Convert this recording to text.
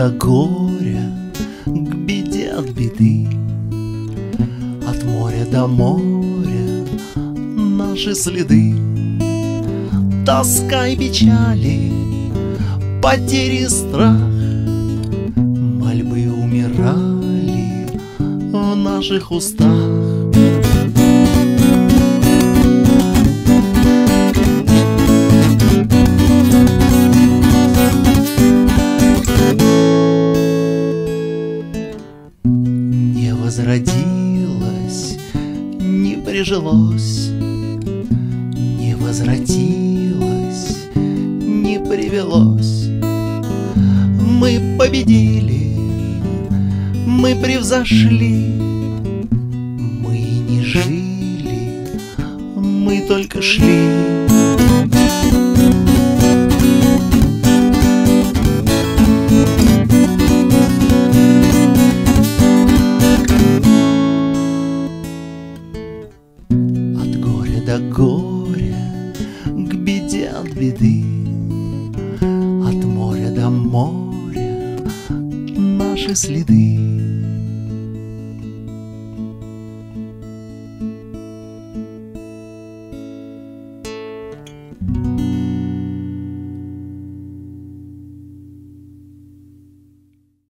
до горя, к беде от беды, от моря до моря наши следы. Тоска и печали, потери и страх, мольбы умирали в наших устах. Возродилось, не прижилось, не возвратилось, не привелось. Мы победили, мы превзошли, мы не жили, мы только шли. до горя, к беде от беды, от моря до моря наши следы.